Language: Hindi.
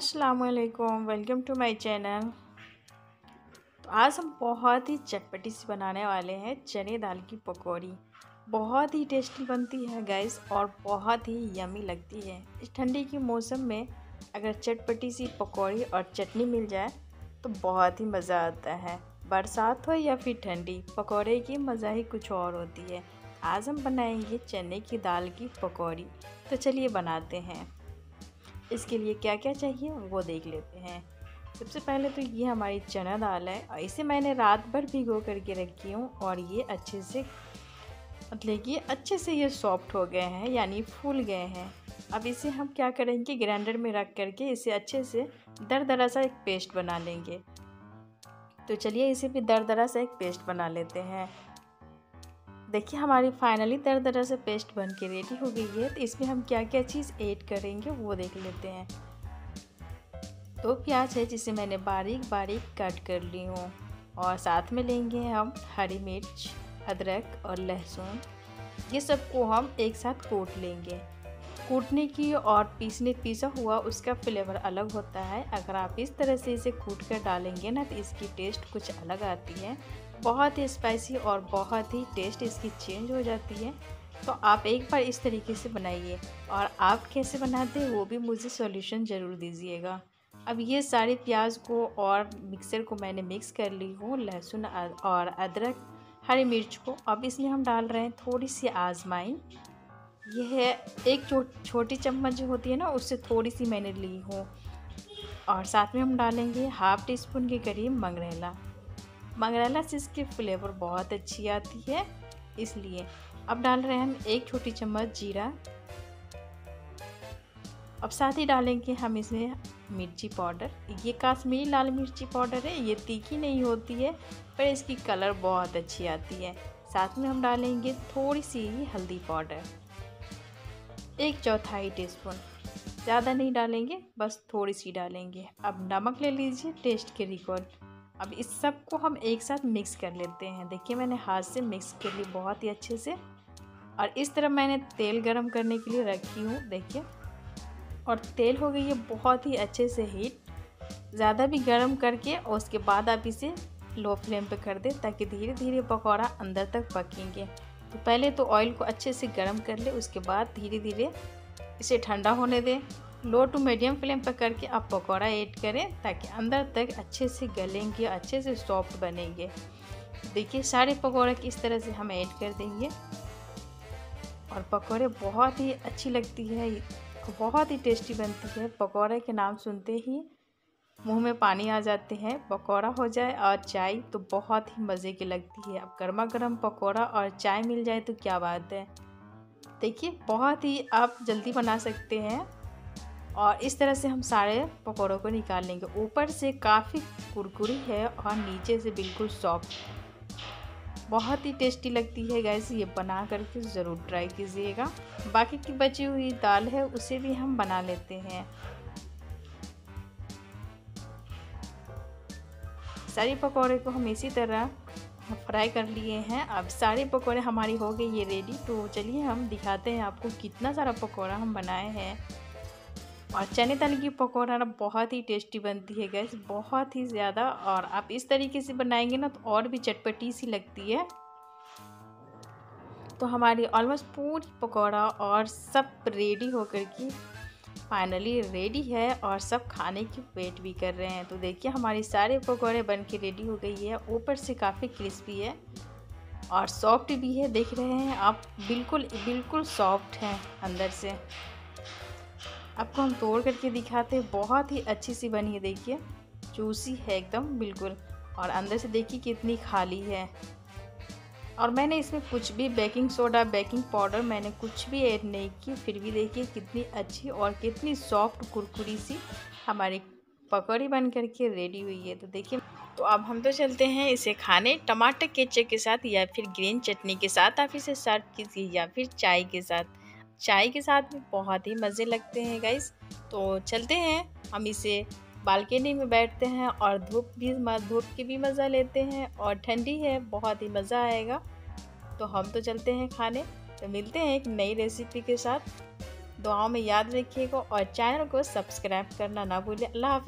असलकुम वेलकम टू माई चैनल तो आज हम बहुत ही चटपटी सी बनाने वाले हैं चने दाल की पकौड़ी। बहुत ही टेस्टी बनती है गैस और बहुत ही यमी लगती है। इस ठंडी के मौसम में अगर चटपटी सी पकौड़ी और चटनी मिल जाए तो बहुत ही मज़ा आता है। बरसात हो या फिर ठंडी, पकौड़े की मज़ा ही कुछ और होती है। आज हम बनाएँगे चने की दाल की पकौड़ी। तो चलिए बनाते हैं। इसके लिए क्या क्या चाहिए वो देख लेते हैं। सबसे पहले तो ये हमारी चना दाल है इसे मैंने रात भर भिगो करके रखी हूँ और ये अच्छे से मतलब कि अच्छे से ये सॉफ्ट हो गए हैं, यानी फूल गए हैं। अब इसे हम क्या करेंगे, ग्राइंडर में रख करके इसे अच्छे से दर दरा सा एक पेस्ट बना लेंगे। तो चलिए इसे भी दर दरा सा एक पेस्ट बना लेते हैं। देखिए, हमारी फाइनली तरह तरह से पेस्ट बन के रेडी हो गई है तो इसमें हम क्या क्या चीज़ ऐड करेंगे, वो देख लेते हैं। दो प्याज है, जिसे मैंने बारीक बारीक कट कर ली हूँ, और साथ में लेंगे हम हरी मिर्च, अदरक और लहसुन। ये सबको हम एक साथ कूट लेंगे। कूटने की और पीसने, पीसा हुआ उसका फ्लेवर अलग होता है। अगर आप इस तरह से इसे कूट कर डालेंगे ना तो इसकी टेस्ट कुछ अलग आती है। बहुत ही स्पाइसी और बहुत ही टेस्ट इसकी चेंज हो जाती है। तो आप एक बार इस तरीके से बनाइए और आप कैसे बनाते हैं वो भी मुझे सॉल्यूशन ज़रूर दीजिएगा। अब ये सारे प्याज को और मिक्सर को मैंने मिक्स कर ली हूँ लहसुन और अदरक हरी मिर्च को। अब इसमें हम डाल रहे हैं थोड़ी सी आजमाइन यह एक चो, छोटी चम्मच जो होती है ना उससे थोड़ी सी मैंने ली हूँ। और साथ में हम डालेंगे हाफ़ टी स्पून के करीब मंगरेला। मंगरेला से इसकी फ्लेवर बहुत अच्छी आती है, इसलिए अब डाल रहे हैं हम एक छोटी चम्मच जीरा। अब साथ ही डालेंगे हम इसमें मिर्ची पाउडर। ये काश्मीरी लाल मिर्ची पाउडर है, ये तीखी नहीं होती है, पर इसकी कलर बहुत अच्छी आती है। साथ में हम डालेंगे थोड़ी सी ही हल्दी पाउडर। एक चौथाई टीस्पून। ज़्यादा नहीं डालेंगे, बस थोड़ी सी डालेंगे। अब नमक ले लीजिए, टेस्ट के रिकॉर्ड अब इस सबको हम एक साथ मिक्स कर लेते हैं। देखिए, मैंने हाथ से मिक्स कर ली बहुत ही अच्छे से। और इस तरह मैंने तेल गरम करने के लिए रखी हूँ, देखिए। और तेल हो गई है बहुत ही अच्छे से हीट ज़्यादा भी गर्म करके और उसके बाद आप इसे लो फ्लेम पे कर दें ताकि धीरे धीरे पकौड़ा अंदर तक पकेंगे। तो पहले तो ऑयल को अच्छे से गर्म कर ले, उसके बाद धीरे धीरे इसे ठंडा होने दें। लो टू मीडियम फ्लेम पर करके आप पकौड़ा ऐड करें ताकि अंदर तक अच्छे से गलेंगे अच्छे से सॉफ्ट बनेंगे। देखिए, सारे पकौड़े किस तरह से हम ऐड कर देंगे। और पकौड़े बहुत ही अच्छी लगती है बहुत ही टेस्टी बनती है। पकौड़े के नाम सुनते ही मुँह में पानी आ जाते हैं। पकौड़ा हो जाए और चाय तो बहुत ही मज़े की लगती है। अब गर्मा गर्म पकौड़ा और चाय मिल जाए तो क्या बात है। देखिए, बहुत ही आप जल्दी बना सकते हैं। और इस तरह से हम सारे पकौड़ों को निकाल लेंगे। ऊपर से काफ़ी कुरकुरी है और नीचे से बिल्कुल सॉफ्ट बहुत ही टेस्टी लगती है गैस ये बना करके ज़रूर ट्राई कीजिएगा। बाकी की बची हुई दाल है, उसे भी हम बना लेते हैं। सारी पकौड़े को हम इसी तरह फ्राई कर लिए हैं। अब सारे पकौड़े हमारी हो गई ये रेडी तो चलिए हम दिखाते हैं आपको कितना सारा पकौड़ा हम बनाए हैं। और चने दाल की पकौड़ा ना बहुत ही टेस्टी बनती है गैस बहुत ही ज़्यादा। और आप इस तरीके से बनाएँगे ना तो और भी चटपटी सी लगती है। तो हमारी ऑलमोस्ट पूरी पकौड़ा और सब रेडी होकर की फाइनली रेडी है और सब खाने की वेट भी कर रहे हैं। तो देखिए, हमारी सारे पकौड़े बन के रेडी हो गई है। ऊपर से काफ़ी क्रिस्पी है और सॉफ्ट भी है, देख रहे हैं आप, बिल्कुल बिल्कुल सॉफ्ट हैं अंदर से। आपको हम तोड़ करके दिखाते हैं। बहुत ही अच्छी सी बनी है, देखिए। चूसी है एकदम, बिल्कुल। और अंदर से देखिए कितनी खाली है। और मैंने इसमें कुछ भी बेकिंग सोडा बेकिंग पाउडर मैंने कुछ भी ऐड नहीं की फिर भी देखिए कितनी अच्छी और कितनी सॉफ्ट कुरकुरी सी हमारी पकौड़ी बन करके रेडी हुई है। तो देखिए तो अब हम तो चलते हैं इसे खाने। टमाटर केचप के साथ या फिर ग्रीन चटनी के साथ, आप इसे सर्व कीजिए या फिर चाय के साथ। चाय के साथ में बहुत ही मज़े लगते हैं गाइस तो चलते हैं, हम इसे बालकनी में बैठते हैं और धूप भी धूप की भी मज़ा लेते हैं और ठंडी है, बहुत ही मज़ा आएगा। तो हम तो चलते हैं खाने तो मिलते हैं एक नई रेसिपी के साथ। दुआओं में याद रखिएगा और चैनल को सब्सक्राइब करना ना भूलें। अल्लाह हाफि